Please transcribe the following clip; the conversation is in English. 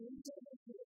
you. need to